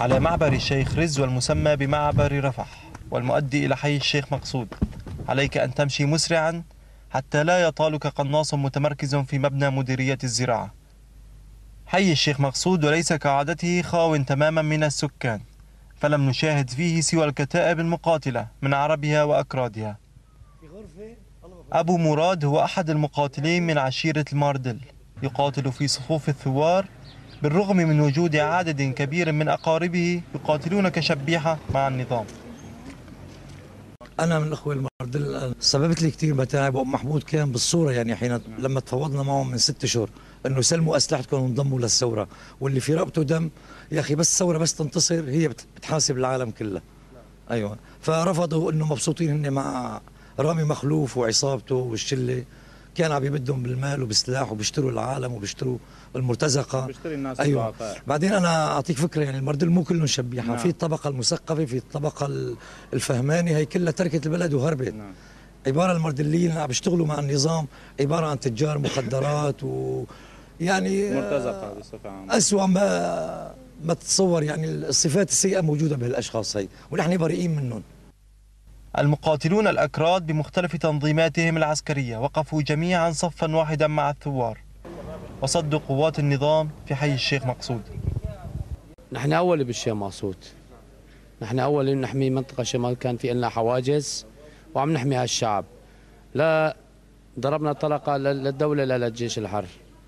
على معبر الشيخ رز والمسمى بمعبر رفح والمؤدي إلى حي الشيخ مقصود. عليك أن تمشي مسرعا حتى لا يطالك قناص متمركز في مبنى مديرية الزراعة. حي الشيخ مقصود وليس كعادته خاو تماما من السكان فلم نشاهد فيه سوى الكتائب المقاتلة من عربها وأكرادها. أبو مراد هو أحد المقاتلين من عشيرة الماردل يقاتل في صفوف الثوار بالرغم من وجود عدد كبير من أقاربه يقاتلون كشبيحة مع النظام. أنا من الاخوه الماردل سببت لي كثير متاعب ومحمود كان بالصورة يعني حين لما تفاوضنا معهم من ست اشهر إنه سلموا أسلحتكم وانضموا للثورة. واللي في رقبته دم يا أخي بس الثورة بس تنتصر هي بتحاسب العالم كله. أيوه. فرفضوا إنه مبسوطين هن مع رامي مخلوف وعصابته والشلة. كان عم يمدهم بالمال وبالسلاح وبيشتروا العالم وبيشتروا المرتزقة بيشتري الناس أيوه الضعفاء. بعدين أنا أعطيك فكرة يعني المردل مو كلهم شبيحة نعم. في الطبقة المثقفة في الطبقة الفهمانة هي كلها تركت البلد وهربت نعم. عبارة المردلين اللي عم بيشتغلوا مع النظام عبارة عن تجار مخدرات و يعني مرتزقة بصفة عامة اسوء ما ما تتصور يعني الصفات السيئة موجودة بهالأشخاص هي ونحن بريئين منهم المقاتلون الأكراد بمختلف تنظيماتهم العسكرية وقفوا جميعا صفا واحدا مع الثوار. وصدوا قوات النظام في حي الشيخ مقصود. نحن أول بالشيء مقصود. نحن أول نحمي منطقة شمال كان في لنا حواجز وعم نحمي هالشعب. لا ضربنا طلقة لل- للدولة لا للجيش الحر.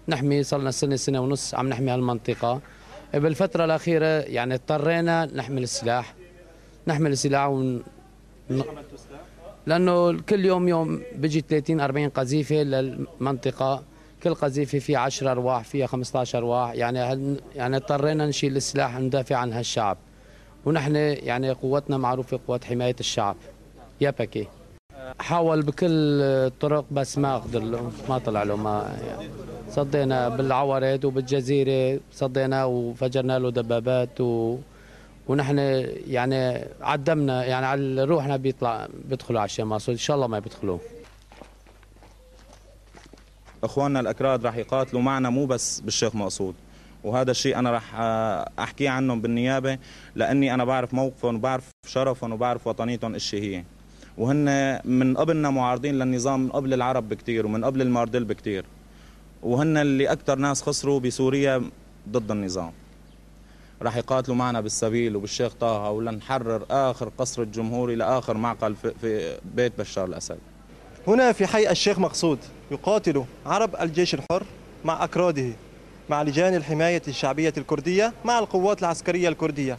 نحمي صرنا سنة سنة ونص عم نحمي هالمنطقة. بالفترة الأخيرة يعني اضطرينا نحمل السلاح. نحمل السلاح ون... لأنه كل يوم يوم بيجي 30 40 قذيفة للمنطقة. كل قذيفة فيها 10 أرواح فيها 15 أرواح. يعني هل يعني اضطرينا نشيل السلاح ندافع عن هالشعب. ونحن يعني قوتنا معروفة قوة حماية الشعب. يا باكي حاول بكل الطرق بس ما قدر له ما طلع له ما يعني. صدينا بالعورات وبالجزيرة صدينا وفجرنا له دبابات و ونحن يعني عدمنا يعني على روحنا بيطلع بيدخلوا على الشمال إن شاء الله ما بيدخلوا أخواننا الأكراد راح يقاتلوا معنا مو بس بالشيخ مقصود. وهذا الشيء أنا راح آه، احكي عنهم بالنيابة لأني أنا بعرف موقفهم وبعرف شرفهم وبعرف وطنيتهم إيش هي. وهن من قبلنا معارضين للنظام من قبل العرب بكتير ومن قبل الماردل بكتير. وهن اللي أكثر ناس خسروا بسوريا ضد النظام. راح يقاتلوا معنا بالسبيل وبالشيخ طه ولنحرر آخر قصر الجمهوري لاخر معقل في, بيت بشار الأسد. هنا في حي الشيخ مقصود يقاتل عرب الجيش الحر مع أكراده مع لجان الحماية الشعبية الكردية مع القوات العسكرية الكردية.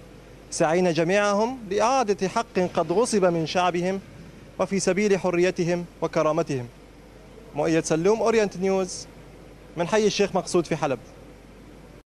سعين جميعهم لإعادة حق قد غصب من شعبهم وفي سبيل حريتهم وكرامتهم. مؤيد سلوم أورينت نيوز من حي الشيخ مقصود في حلب.